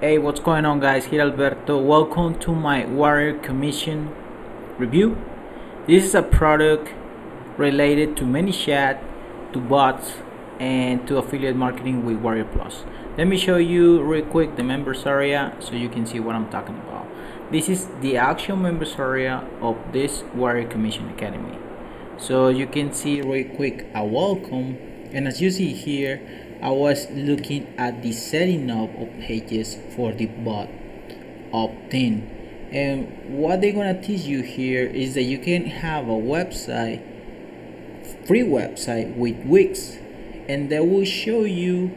Hey, what's going on, guys? Here Alberto. Welcome to my Warrior Commission review. This is a product related to ManyChat, to bots, and to affiliate marketing with Warrior Plus. Let me show you real quick the members area so you can see what I'm talking about. This is the actual members area of this Warrior Commission Academy. So you can see real quick a welcome, and as you see here, I was looking at the setting up of pages for the bot opt-in and what they're gonna teach you here is that you can have a website free website with Wix and they will show you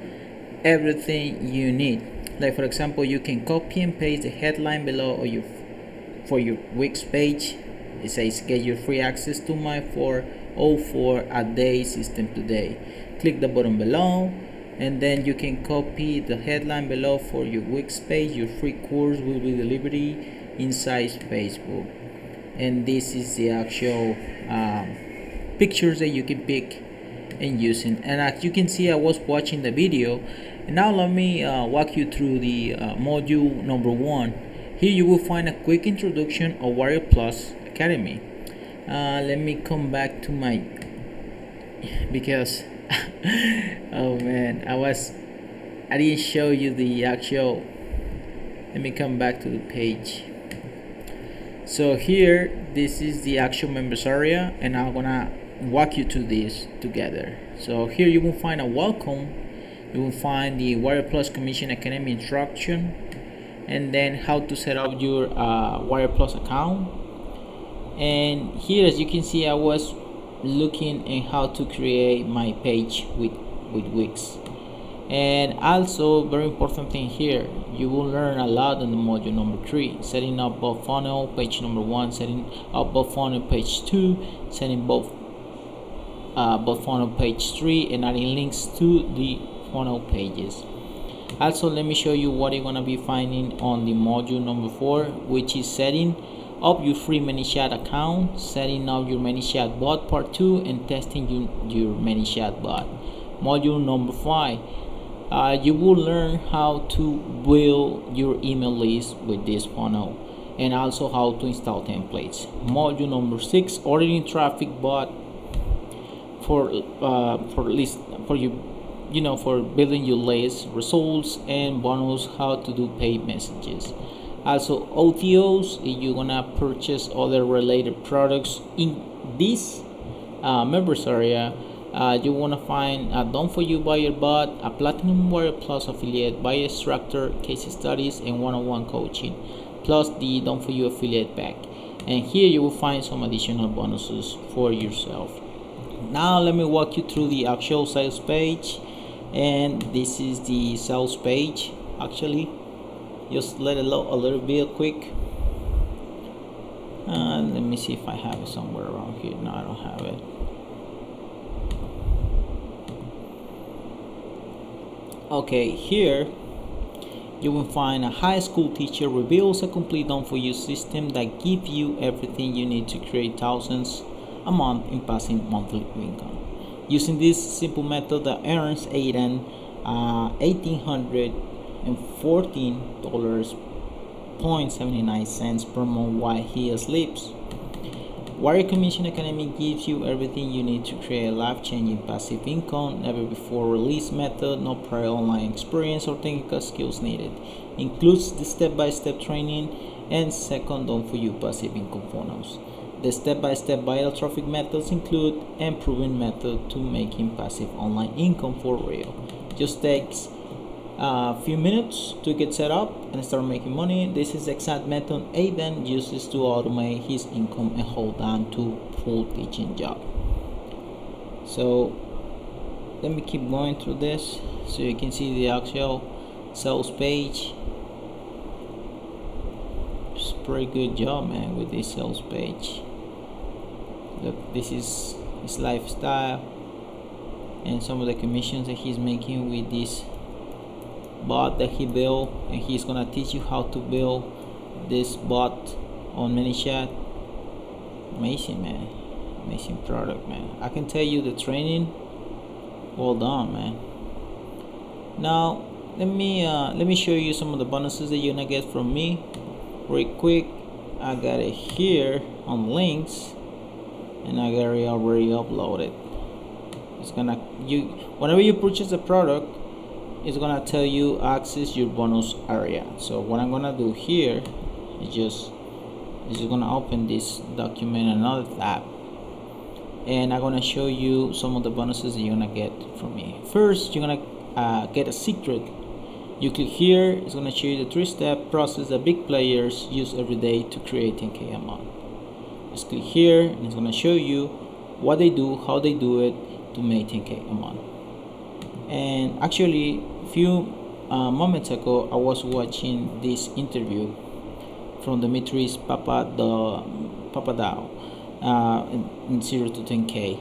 everything you need. Like for example you can copy and paste the headline below or for your Wix page. It says get your free access to my 404 a day system today. Click the button below and then you can copy the headline below for your Wix page. Your free course will be delivered inside Facebook. And this is the actual um, pictures that you can pick and using and as you can see I was watching the video. And now let me uh, walk you through the uh, module number one. Here you will find a quick introduction of Warrior Plus Academy. Uh, let me come back to my because oh man. I was I didn't show you the actual let me come back to the page. So here this is the actual members area and I'm gonna walk you through this together. So here you will find a welcome. You will find the Warrior Plus Commission Academy instruction and then how to set up your uh, Warrior Plus account. And here as you can see I was looking at how to create my page with with Wix. And also very important thing here you will learn a lot in the module number three setting up bot funnel page number one setting up bot funnel page two setting both uh, bot funnel page three and adding links to the funnel pages. Also let me show you what you're gonna be finding on the module number four which is setting up your free ManyChat account, setting up your ManyChat bot part 2 and testing your, your ManyChat bot. Module number 5. Uh, you will learn how to build your email list with this funnel and also how to install templates. Module number 6. Ordering traffic bot for uh, for list for you you know for building your list results and bonus how to do paid messages also OTOs you're gonna purchase other related products in this uh, members area uh, you want to find a done for you buyer bot a platinum warrior plus affiliate buyer instructor case studies and one-on-one coaching plus the done for you affiliate pack. And here you will find some additional bonuses for yourself. Now let me walk you through the actual sales page. And this is the sales page actually just let it load a little bit quick. Uh, let me see if I have it somewhere around here. No I don't have it. Okay here you will find a high school teacher reveals a complete done for you system that gives you everything you need to create thousands a month in passive monthly income. Using this simple method that earns Aiden uh, 1800 and fourteen dollars point seventy nine cents per month while he sleeps. Warrior Commission Academy gives you everything you need to create a life-changing passive income, never before release method, no prior online experience or technical skills needed. Includes the step-by-step -step training and second done for you passive income funnels. The step-by-step -step traffic methods include and proven method to making passive online income for real. Just takes a few minutes to get set up and start making money. This is the exact method Aiden uses to automate his income and hold on to full teaching job. So let me keep going through this so you can see the actual sales page. It's pretty good job man with this sales page. Look this is his lifestyle and some of the commissions that he's making with this bot that he built and he's gonna teach you how to build this bot on ManyChat amazing man. Amazing product man. I can tell you the training. Well done man. Now let me uh, let me show you some of the bonuses that you're gonna get from me. Real quick I got it here on links and I got it already uploaded. It's gonna you whenever you purchase a product it's gonna tell you access your bonus area. So what I'm gonna do here is just is gonna open this document another tab and I'm gonna show you some of the bonuses that you're gonna get from me. First you're gonna uh, get a secret. You click here it's gonna show you the three-step process that big players use every day to create 10k a month. Just click here and it's gonna show you what they do how they do it to make 10k a month. And actually few uh, moments ago I was watching this interview from Dimitris Papadao uh, in, in 0 to 10k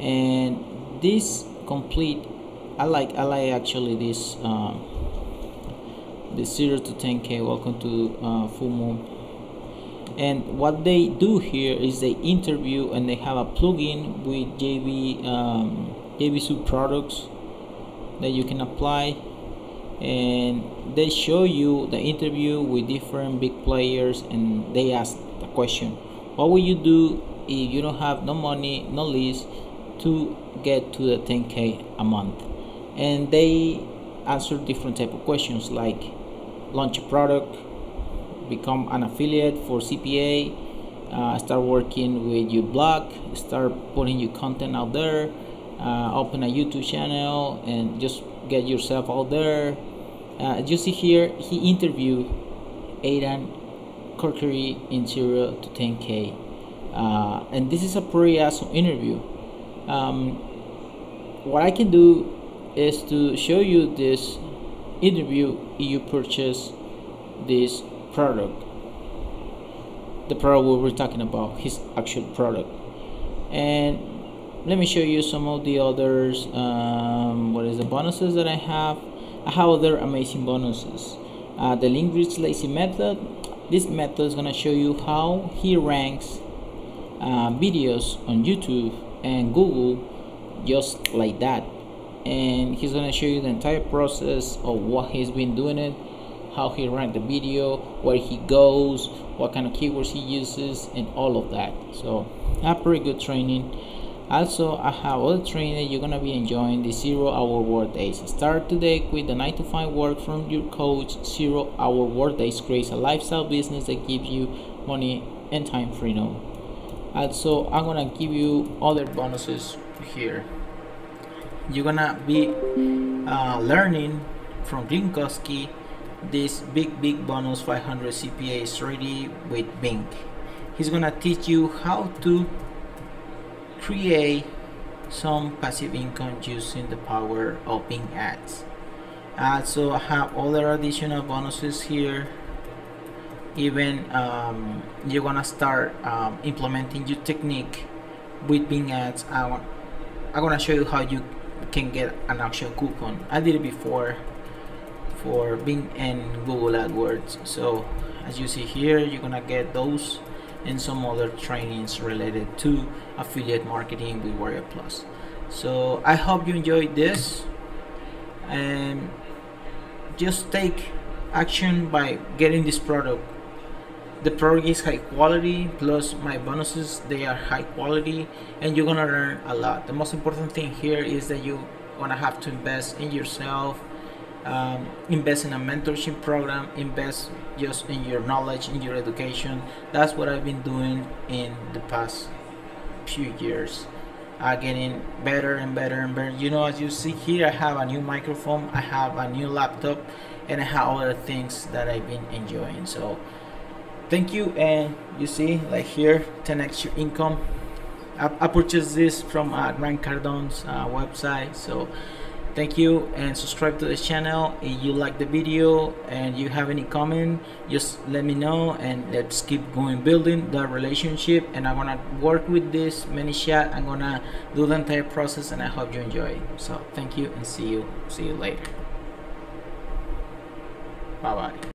and this complete I like I like actually this um, this 0 to 10k welcome to uh, full moon. And what they do here is they interview and they have a plugin with JV um, JVZoo products that you can apply and they show you the interview with different big players and they ask the question what will you do if you don't have no money no lease to get to the 10k a month? And they answer different type of questions like launch a product become an affiliate for cpa uh, start working with your blog start putting your content out there uh, open a youtube channel and just get yourself out there. Uh, you see here he interviewed aidan corkery in 0 to 10k uh, and this is a pretty awesome interview. Um, what I can do is to show you this interview if you purchase this product. The product we were talking about his actual product. And let me show you some of the others um, what is the bonuses that I have? I have other amazing bonuses. Uh, the link rich lazy method. This method is going to show you how he ranks uh, videos on YouTube and Google just like that. And he's gonna show you the entire process of what he's been doing it how he ranked the video where he goes what kind of keywords he uses and all of that. So a pretty good training also i have other training you're gonna be enjoying the zero hour work days. Start today with the 9 to 5 work from your coach. Zero hour work days creates a lifestyle business that gives you money and time freedom. Also i'm gonna give you other bonuses here. You're gonna be uh, learning from Glinkoski this big big bonus 500 CPA is strategy with Bing. He's gonna teach you how to create some passive income using the power of Bing ads. Also I have other additional bonuses here. Even um, you're gonna start um, implementing your technique with Bing ads. I want, I'm gonna show you how you can get an actual coupon. I did it before for Bing and Google AdWords. So as you see here you're gonna get those and some other trainings related to affiliate marketing with Warrior Plus. So I hope you enjoyed this. And just take action by getting this product. The product is high quality plus my bonuses they are high quality and you're gonna learn a lot. The most important thing here is that you're gonna have to invest in yourself um, invest in a mentorship program invest just in your knowledge in your education. That's what I've been doing in the past few years. Uh, getting better and better and better. You know as you see here I have a new microphone I have a new laptop and I have other things that I've been enjoying. So thank you and you see like here 10x your income. I, I purchased this from uh, Grant Cardone's uh, website. So thank you and subscribe to the channel if you like the video and you have any comment just let me know and let's keep going building that relationship and i'm gonna work with this ManyChat i'm gonna do the entire process and i hope you enjoy. So thank you and see you see you later. Bye bye